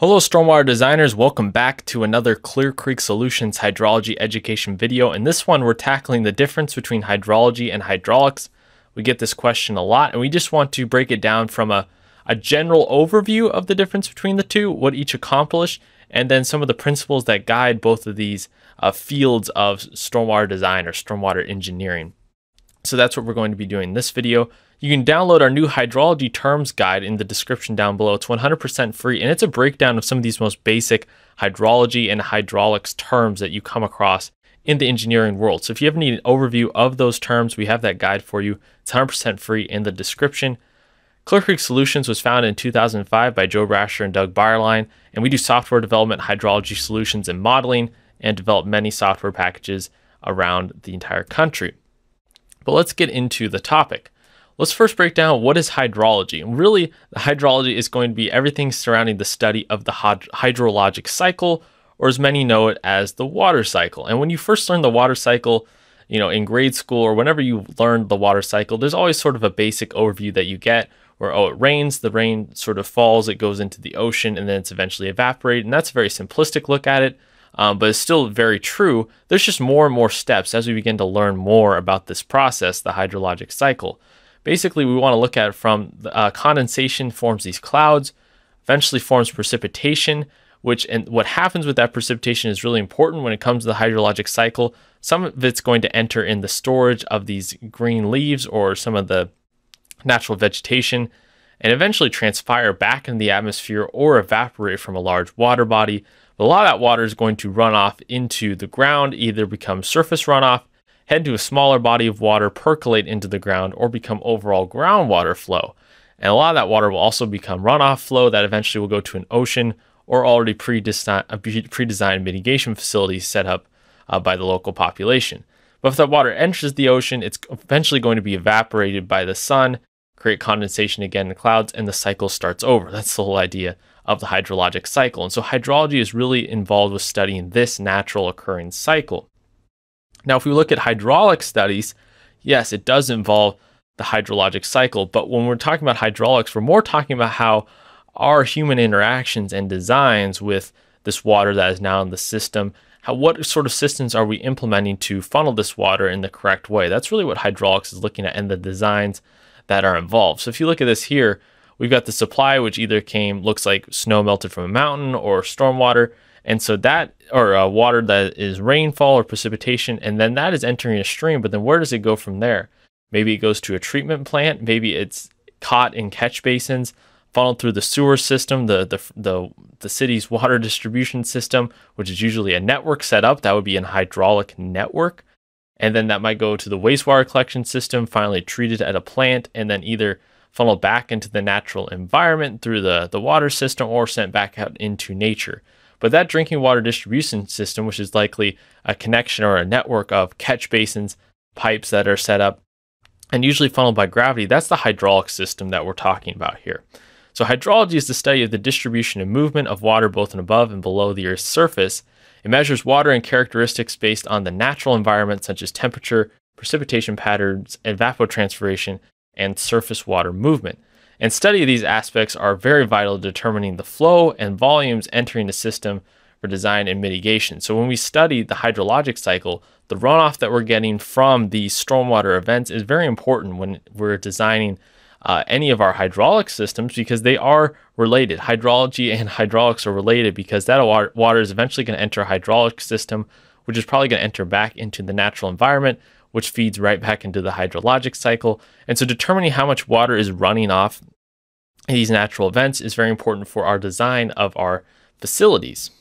Hello stormwater designers, welcome back to another Clear Creek Solutions hydrology education video. In this one, we're tackling the difference between hydrology and hydraulics. We get this question a lot and we just want to break it down from a, a general overview of the difference between the two, what each accomplish, and then some of the principles that guide both of these uh, fields of stormwater design or stormwater engineering. So that's what we're going to be doing in this video. You can download our new hydrology terms guide in the description down below. It's 100% free and it's a breakdown of some of these most basic hydrology and hydraulics terms that you come across in the engineering world. So if you ever need an overview of those terms, we have that guide for you. It's 100% free in the description. Clear Creek Solutions was founded in 2005 by Joe Brascher and Doug Beyerlein, and we do software development, hydrology solutions, and modeling, and develop many software packages around the entire country. But let's get into the topic. Let's first break down what is hydrology. And really, the hydrology is going to be everything surrounding the study of the hydrologic cycle, or as many know it as the water cycle. And when you first learn the water cycle, you know, in grade school or whenever you learn the water cycle, there's always sort of a basic overview that you get where, oh, it rains, the rain sort of falls, it goes into the ocean, and then it's eventually evaporated. And that's a very simplistic look at it, um, but it's still very true. There's just more and more steps as we begin to learn more about this process, the hydrologic cycle. Basically, we want to look at from uh, condensation forms these clouds, eventually forms precipitation, which and what happens with that precipitation is really important when it comes to the hydrologic cycle. Some of it's going to enter in the storage of these green leaves or some of the natural vegetation and eventually transpire back in the atmosphere or evaporate from a large water body. But a lot of that water is going to run off into the ground, either become surface runoff head to a smaller body of water, percolate into the ground, or become overall groundwater flow. And a lot of that water will also become runoff flow that eventually will go to an ocean or already pre-designed mitigation facilities set up uh, by the local population. But if that water enters the ocean, it's eventually going to be evaporated by the sun, create condensation again in clouds, and the cycle starts over. That's the whole idea of the hydrologic cycle. And so hydrology is really involved with studying this natural occurring cycle. Now, if we look at hydraulic studies, yes, it does involve the hydrologic cycle. But when we're talking about hydraulics, we're more talking about how our human interactions and designs with this water that is now in the system, how what sort of systems are we implementing to funnel this water in the correct way? That's really what hydraulics is looking at and the designs that are involved. So if you look at this here, we've got the supply, which either came, looks like snow melted from a mountain or stormwater. And so that, or uh, water that is rainfall or precipitation, and then that is entering a stream. But then where does it go from there? Maybe it goes to a treatment plant. Maybe it's caught in catch basins, funneled through the sewer system, the the the, the city's water distribution system, which is usually a network set up. That would be an hydraulic network. And then that might go to the wastewater collection system, finally treated at a plant, and then either funneled back into the natural environment through the, the water system or sent back out into nature. But that drinking water distribution system, which is likely a connection or a network of catch basins, pipes that are set up and usually funneled by gravity, that's the hydraulic system that we're talking about here. So hydrology is the study of the distribution and movement of water both and above and below the Earth's surface. It measures water and characteristics based on the natural environment such as temperature, precipitation patterns, evapotranspiration, and surface water movement. And study of these aspects are very vital to determining the flow and volumes entering the system for design and mitigation. So when we study the hydrologic cycle, the runoff that we're getting from these stormwater events is very important when we're designing uh, any of our hydraulic systems because they are related. Hydrology and hydraulics are related because that water is eventually going to enter a hydraulic system, which is probably going to enter back into the natural environment, which feeds right back into the hydrologic cycle. And so determining how much water is running off these natural events is very important for our design of our facilities.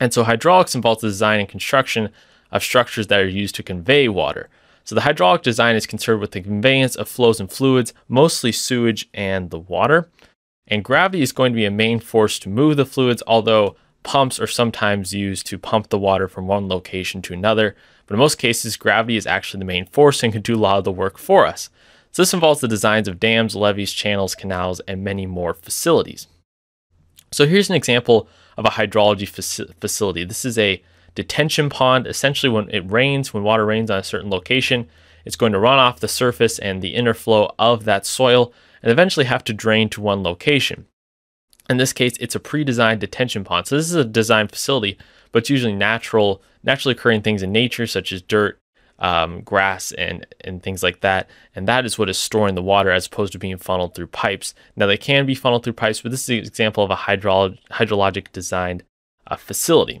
And so hydraulics involves the design and construction of structures that are used to convey water. So the hydraulic design is concerned with the conveyance of flows and fluids, mostly sewage and the water. And gravity is going to be a main force to move the fluids, although pumps are sometimes used to pump the water from one location to another. But in most cases, gravity is actually the main force and can do a lot of the work for us. So this involves the designs of dams, levees, channels, canals, and many more facilities. So here's an example of a hydrology faci facility. This is a detention pond. Essentially, when it rains, when water rains on a certain location, it's going to run off the surface and the inner flow of that soil and eventually have to drain to one location. In this case, it's a pre-designed detention pond. So this is a design facility, but it's usually natural, naturally occurring things in nature, such as dirt, um, grass, and and things like that. And that is what is storing the water, as opposed to being funneled through pipes. Now they can be funneled through pipes, but this is an example of a hydrolo- hydrologic designed uh, facility.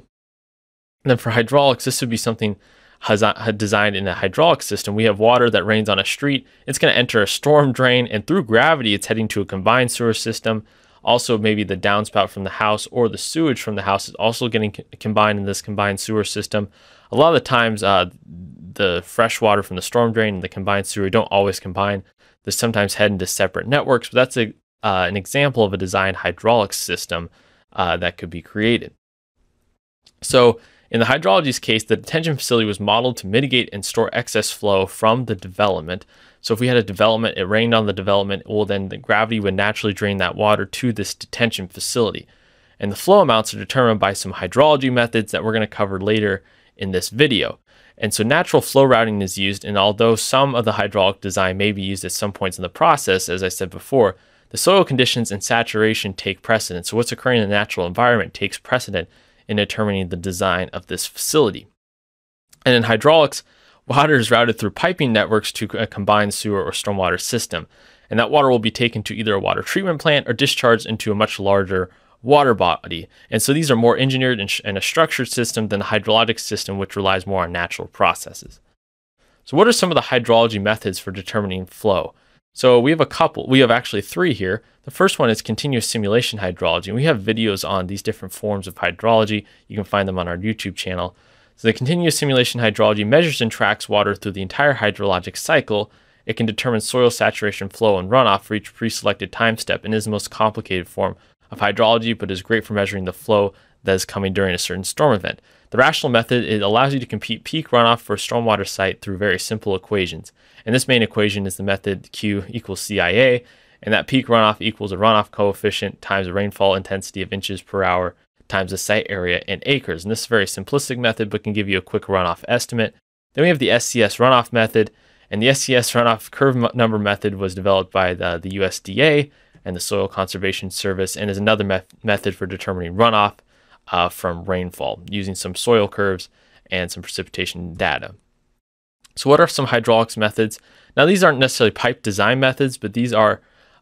And then for hydraulics, this would be something designed in a hydraulic system. We have water that rains on a street. It's going to enter a storm drain, and through gravity, it's heading to a combined sewer system also, maybe the downspout from the house or the sewage from the house is also getting combined in this combined sewer system. A lot of the times, uh, the fresh water from the storm drain and the combined sewer don't always combine. They sometimes head into separate networks, but that's a, uh, an example of a design hydraulic system uh, that could be created. So, in the hydrology's case, the detention facility was modeled to mitigate and store excess flow from the development. So if we had a development, it rained on the development, well, then the gravity would naturally drain that water to this detention facility. And the flow amounts are determined by some hydrology methods that we're going to cover later in this video. And so natural flow routing is used, and although some of the hydraulic design may be used at some points in the process, as I said before, the soil conditions and saturation take precedence. So what's occurring in the natural environment takes precedent in determining the design of this facility. And in hydraulics, Water is routed through piping networks to uh, a combined sewer or stormwater system, and that water will be taken to either a water treatment plant or discharged into a much larger water body. And so these are more engineered and, and a structured system than the hydrologic system, which relies more on natural processes. So, what are some of the hydrology methods for determining flow? So, we have a couple, we have actually three here. The first one is continuous simulation hydrology, and we have videos on these different forms of hydrology. You can find them on our YouTube channel. So the continuous simulation hydrology measures and tracks water through the entire hydrologic cycle. It can determine soil saturation flow and runoff for each pre-selected time step and is the most complicated form of hydrology, but is great for measuring the flow that is coming during a certain storm event. The rational method it allows you to compute peak runoff for a stormwater site through very simple equations. And this main equation is the method Q equals CIA, and that peak runoff equals a runoff coefficient times the rainfall intensity of inches per hour times the site area in acres. And this is a very simplistic method, but can give you a quick runoff estimate. Then we have the SCS runoff method, and the SCS runoff curve number method was developed by the, the USDA and the Soil Conservation Service, and is another me method for determining runoff uh, from rainfall using some soil curves and some precipitation data. So, what are some hydraulics methods? Now, these aren't necessarily pipe design methods, but these are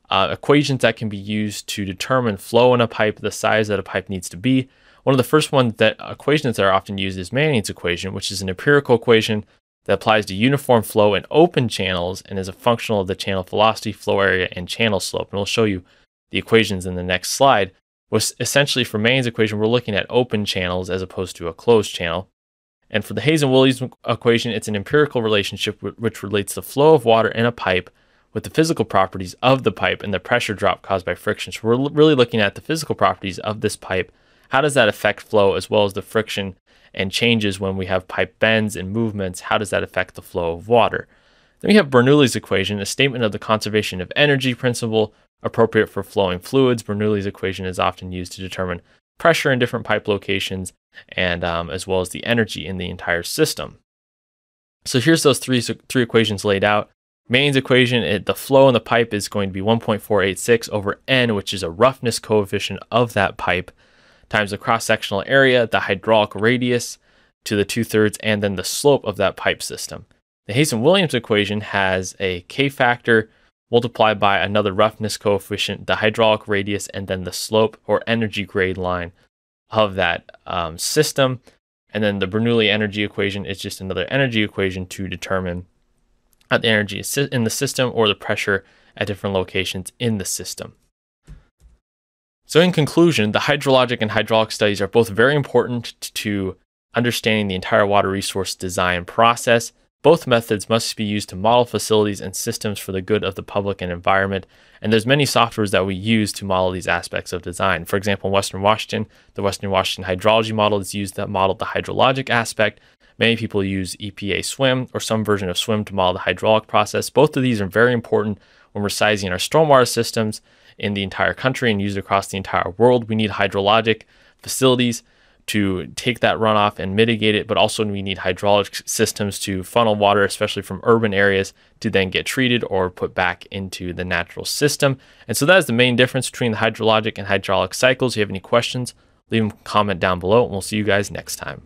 uh, equations that can be used to determine flow in a pipe, the size that a pipe needs to be. One of the first ones that equations that are often used is Manning's equation, which is an empirical equation that applies to uniform flow in open channels and is a functional of the channel velocity, flow area, and channel slope. And we'll show you the equations in the next slide. Was essentially for Manning's equation, we're looking at open channels as opposed to a closed channel. And for the Hazen-Williams equation, it's an empirical relationship which relates the flow of water in a pipe with the physical properties of the pipe and the pressure drop caused by friction. So we're really looking at the physical properties of this pipe. How does that affect flow as well as the friction and changes when we have pipe bends and movements? How does that affect the flow of water? Then we have Bernoulli's equation, a statement of the conservation of energy principle appropriate for flowing fluids. Bernoulli's equation is often used to determine pressure in different pipe locations and um, as well as the energy in the entire system. So here's those three, three equations laid out. Manning's equation, it, the flow in the pipe is going to be 1.486 over n, which is a roughness coefficient of that pipe, times the cross-sectional area, the hydraulic radius to the two-thirds, and then the slope of that pipe system. The Hazen-Williams equation has a k factor multiplied by another roughness coefficient, the hydraulic radius, and then the slope or energy grade line of that um, system. And then the Bernoulli energy equation is just another energy equation to determine the energy in the system or the pressure at different locations in the system. So, in conclusion, the hydrologic and hydraulic studies are both very important to understanding the entire water resource design process. Both methods must be used to model facilities and systems for the good of the public and environment. And there's many softwares that we use to model these aspects of design. For example, in Western Washington, the Western Washington hydrology model is used that modeled the hydrologic aspect, Many people use EPA SWMM or some version of SWMM to model the hydraulic process. Both of these are very important when we're sizing our stormwater systems in the entire country and used across the entire world. We need hydrologic facilities to take that runoff and mitigate it, but also we need hydraulic systems to funnel water, especially from urban areas, to then get treated or put back into the natural system. And so that is the main difference between the hydrologic and hydraulic cycles. If you have any questions, leave them comment down below, and we'll see you guys next time.